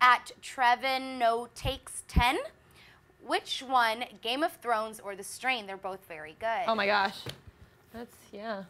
at Trevino Takes 10. Which one, Game of Thrones or The Strain? They're both very good. Oh my gosh. That's, yeah.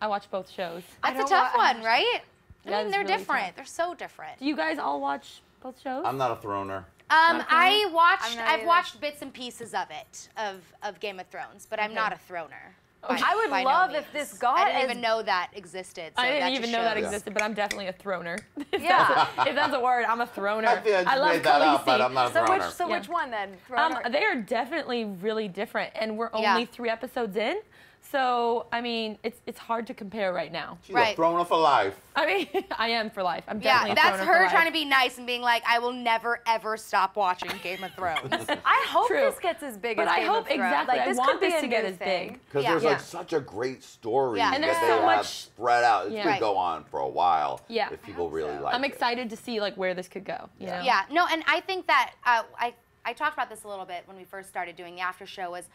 I watch both shows. That's a tough wa- one, right? I That mean, they're really different. tough. They're so different. Do you guys all watch both shows? I'm not a throner. Um, Not a I watched. I'm not I've either. watched bits and pieces of it of of Game of Thrones, but I'm not a throner. By- I would by no love if this got I didn't as- even know that existed. So I didn't that even just know that existed, but I'm definitely a throner. if, Yeah. that's a, if that's a word, I'm a throner. I feel I love made that up, but I'm not a So throner. which so Yeah. which one then? Um, they are definitely really different, and we're only Yeah. three episodes in. So I mean, it's it's hard to compare right now. She's Right. a throner for life. I mean, I am for life. I'm Yeah, definitely a that's throner her for life. trying to be nice and being like, I will never ever stop watching Game of Thrones. I hope True. this gets as big But as I Game hope of Thrones. exactly. Like I this want could be this a to get as thing. big. Because Yeah. there's Yeah. like such a great story Yeah. that And they there's so have much- spread out. It Yeah. could Right. go on for a while Yeah. if people really so. like I'm it. excited to see like where this could go. Yeah. know? Yeah, no, and I think that uh, I I talked about this a little bit when we first started doing the after show. Was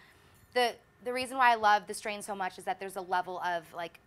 the the reason why I love the strain so much is that there's a level of like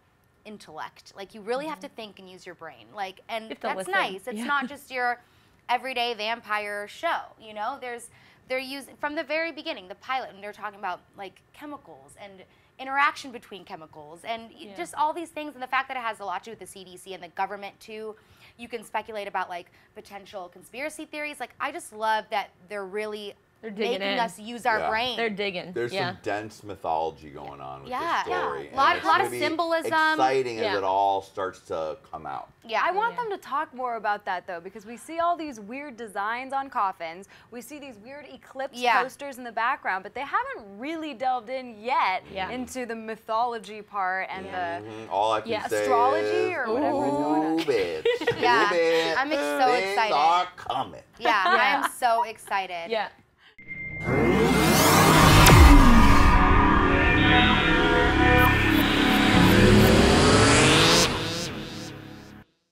intellect. Like you really have to think and use your brain. Like, and that's listen. nice. It's Yeah. not just your everyday vampire show. You know, there's they're using from the very beginning, the pilot, and they're talking about like chemicals and interaction between chemicals and Yeah. just all these things and the fact that it has a lot to do with the CDC and the government too. You can speculate about like potential conspiracy theories. Like I just love that they're really They're digging making in. us use our Yeah. brain. They're digging. There's yeah. some dense mythology going on with Yeah. this story. Yeah. and Lot- it's lot gonna of be symbolism. Exciting Yeah. as it all starts to come out. yeah, I want Yeah. them to talk more about that though, because we see all these weird designs on coffins. We see these weird eclipse Yeah. posters in the background, but they haven't really delved in yet Yeah. into the mythology part and Mhm. All I can Yeah, say astrology is, or whatever is going on. Ooh, bitch. Yeah. Ooh, bitch. I'm ex- so Things excited. are coming. yeah, I am so excited. Yeah.